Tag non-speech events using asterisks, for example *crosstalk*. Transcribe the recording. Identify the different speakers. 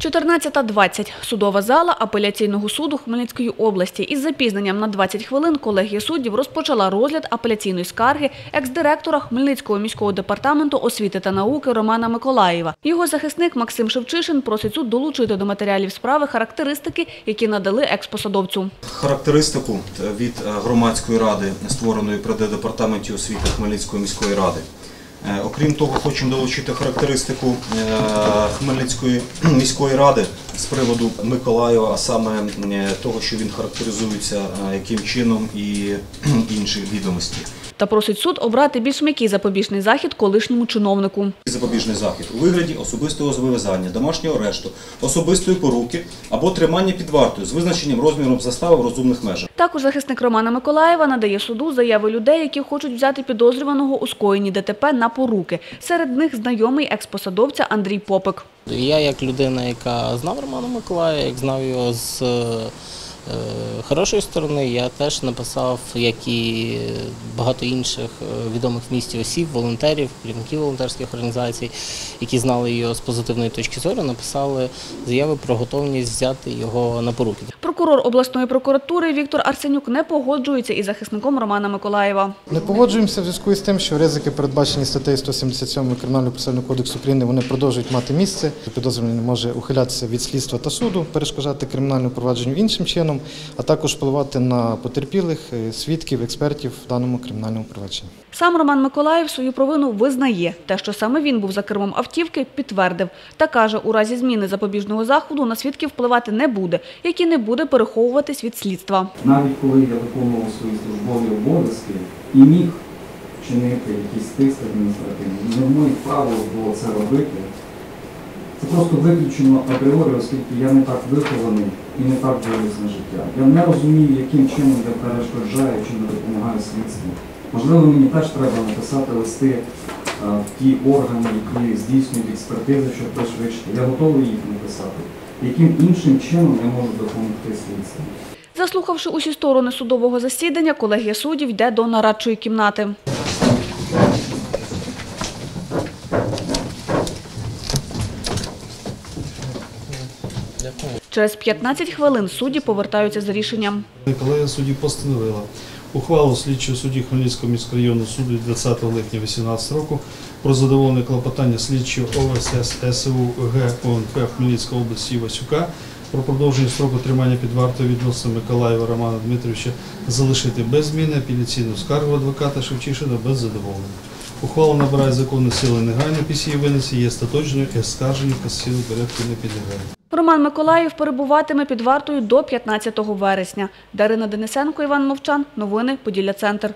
Speaker 1: 14.20. Судова зала апеляційного суду Хмельницької області. Із запізненням на 20 хвилин колегія суддів розпочала розгляд апеляційної скарги екс-директора Хмельницького міського департаменту освіти та науки Романа Миколаєва. Його захисник Максим Шевчишин просить суд долучити до матеріалів справи характеристики, які надали експосадовцю.
Speaker 2: Характеристику від е, громадської ради, створеної при департаменті освіти Хмельницької міської ради. Е, Окрім того, хочемо долучити характеристику е, Хмельницької *clears throat* міської ради з приводу Миколаєва, а саме е, того, що він характеризується, яким чином і *clears throat* інші відомості.
Speaker 1: Та просить суд обрати більш м'який запобіжний захід колишньому чиновнику.
Speaker 2: Запобіжний захід у вигляді особистого зобов'язання, домашнього арешту, особистої поруки або тримання під вартою з визначенням розміром застави в розумних межах.
Speaker 1: Також захисник Романа Миколаєва надає суду заяви людей, які хочуть взяти підозрюваного у скоєнні ДТП на поруки. Серед них знайомий експосадовця Андрій Попик.
Speaker 3: Я як людина, яка знав Романа Миколая, як знав його з е, хорошої сторони, я теж написав, як і багато інших е, відомих в місті осіб, волонтерів, керівників волонтерських організацій, які знали його з позитивної точки зору, написали заяви про готовність взяти його на поруки.
Speaker 1: Прокурор обласної прокуратури Віктор Арсенюк не погоджується із захисником Романа Миколаєва.
Speaker 4: Не погоджуємося в зв'язку з тим, що ризики, передбачені статтею 177 Кримінального процесуального кодексу України, вони продовжують мати місце. Підозрюваний не може ухилятися від слідства та суду, перешкоджати кримінальному провадженню іншим чином, а також впливати на потерпілих, е, свідків, експертів в даному кримінальному провадженні.
Speaker 1: Сам Роман Миколаєв свою провину визнає. Те, що саме він був за кермом автівки, підтвердив. Та каже, у разі зміни запобіжного заходу на свідків впливати не буде, як і не буде переховуватись від слідства.
Speaker 5: навіть коли я виконував свої службові обов'язки і міг вчинити якийсь тиск адміністративний, не в моїх правилах було це робити. Це просто виключено апріорі, оскільки я не так вихований і не так дивлюсь на життя. Я не розумію, яким чином я перешкоджаю чи не допомагаю слідству. Можливо, мені теж треба написати листи е, в ті органи, які здійснюють експертизи, щоб пришвидшити. Я готовий їх написати. Яким іншим чином я можу допомогти слідству?
Speaker 1: Заслухавши усі сторони судового засідання, колегія суддів йде до нарадчої кімнати. Через 15 хвилин судді повертаються з рішенням.
Speaker 6: Колегія судді постановила ухвалу слідчого судді Хмельницького міськрайонного суду 20 липня 2018 року про задоволення клопотання слідчого ОВСС СУ Г ОНП Хмельницької області Васюка про продовження строку тримання під вартою відносно Миколаєва Романа Дмитровича залишити без зміни апеляційну скаргу адвоката Шевчишина без задоволення. Ухвала набирає законної сили негайно після її винесення, є остаточною і оскарження в порядку не підлягає.
Speaker 1: Роман Миколаїв перебуватиме під вартою до 15 вересня. Дарина Денисенко, Іван Мовчан. Новини Поділля Центр.